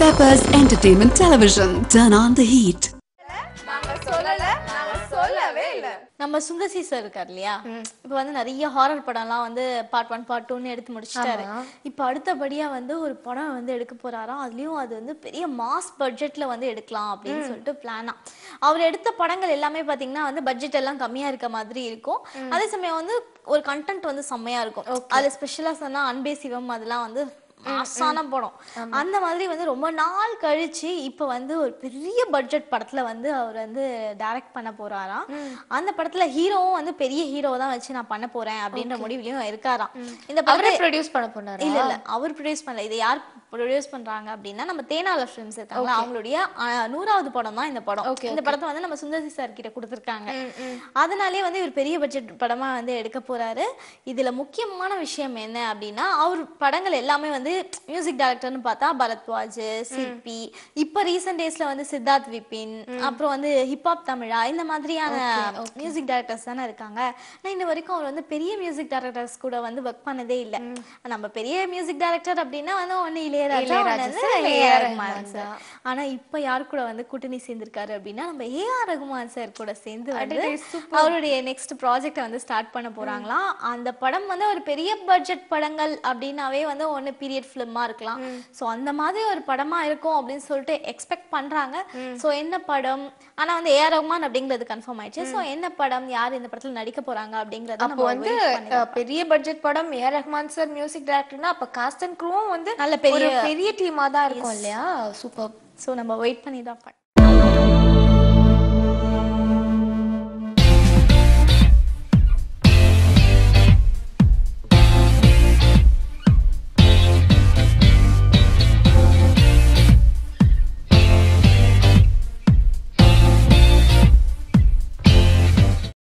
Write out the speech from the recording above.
Peppers Entertainment Television. Turn on the heat. நாங்க சொல்லல நாங்க சொல்லவே இல்ல நம்ம சுந்தசி சார் இருக்கார் இல்லையா? இப்போ வந்து நிறைய ஹாரர் படம்லாம் வந்து பார்ட் ஒன் பார்ட் டூன்னு எடுத்து முடிச்சிட்டாரு. இப்போ அடுத்தபடியா வந்து ஒரு படம் வந்து எடுக்க போறாராம் அதுலயும் அது வந்து பெரிய மாஸ் பட்ஜெட்ல வந்து எடுக்கலாம் அப்படின்னு சொல்லிட்டு பிளானா அவர் எடுத்த படங்கள் எல்லாமே பாத்தீங்கன்னா வந்து பட்ஜெட் எல்லாம் கம்மியா இருக்க மாதிரி இருக்கும். அதே சமயம் வந்து ஒரு கண்டென்ட் வந்து செம்மையா இருக்கும். அதுல ஸ்பெஷலா சொன்னா அன்பே சிவம் அதெல்லாம் வந்து மாசான படம். அந்த மாதிரி வந்து ரொம்ப நாள் கழிச்சு இப்ப வந்து ஒரு பெரிய பட்ஜெட் படத்துல வந்து அவர் வந்து டைரக்ட் பண்ண போறாராம். அந்த படத்துல ஹீரோவும் வந்து பெரிய ஹீரோ தான் வச்சு நான் பண்ண போறேன் அப்படின்ற முடிவுலயும் இருக்காராம். இந்த படத்தை ப்ரொடியூஸ் பண்ண போனாரு? இல்ல இல்ல. அவர் ப்ரொடியூஸ் பண்ணல. இதை யார் ப்ரொடியூஸ் பண்றாங்க அப்படின்னா நம்ம தேனால ஃபிலிம்ஸ் இருக்காங்க அவங்களுடைய நூறாவது படம் தான் இந்த படம். இந்த படத்தை வந்து நம்ம சுந்தர்சி சார் கிட்ட கொடுத்துருக்காங்க. அதனாலே வந்து இவர் பெரிய பட்ஜெட் படமா வந்து எடுக்க போறாரு. இதுல முக்கியமான விஷயம் என்ன அப்படின்னா அவர் படங்கள் எல்லாமே வந்து மியூசிக் டைரக்டர்னு பார்த்தா பரத்வாஜ் சிற்பி. இப்ப ரீசெண்ட் டேஸ்ல வந்து சித்தார்த் விபின் அப்புறம் வந்து ஹிப்ஹாப் தமிழா இந்த மாதிரியான மியூசிக் டைரக்டர்ஸ் தானே இருக்காங்க. நான் இன்ன வரைக்கும் அவர் வந்து பெரிய மியூசிக் டைரக்டர்ஸ் கூட வந்து ஒர்க் பண்ணதே இல்ல. நம்ம பெரிய மியூசிக் டைரக்டர் அப்படின்னா வந்து ஒண்ணு இளையராஜா இளையராஜா ஏஆர் சார் ஆனா இப்ப யார் கூட வந்து கூட்டணி சேர்ந்திருக்காரு அப்படின்னா நம்ம ஏஆர் ரகுமான் சார் கூட சேர்ந்து வந்து. அவருடைய நெக்ஸ்ட் ப்ராஜெக்ட் வந்து ஸ்டார்ட் பண்ண போறாங்களாம் அந்த படம் வந்து ஒரு பெரிய பட்ஜெட் படங்கள் அப்படின்னாவே வந்து ஒன்னு பீரியட் ஃபிலிமா இருக்கலாம். சோ அந்த மாதிரி ஒரு படமா இருக்கும் அப்படின்னு சொல்லிட்டு எக்ஸ்பெக்ட் பண்றாங்க. சோ என்ன படம்? ஆனா வந்து ஏஆர் ரகுமான் அப்படிங்கிறது கன்ஃபார்ம் ஆயிடுச்சு. சோ என்ன படம்? யார் இந்த படத்துல நடிக்க போறாங்க அப்படிங்கறத அப்போ நம்ம வந்து பெரிய பட்ஜெட் படம் ஏ ரஹ்மான் சார் மியூசிக் டைரக்டர்னா அப்ப காஸ்ட் அண்ட் க்ரூவும் வந்து நல்ல பெரிய- பெரிய டீமா தான் இருக்கும் இல்லையா? சூப்பர். சோ நம்ம வெயிட் பண்ணி தான்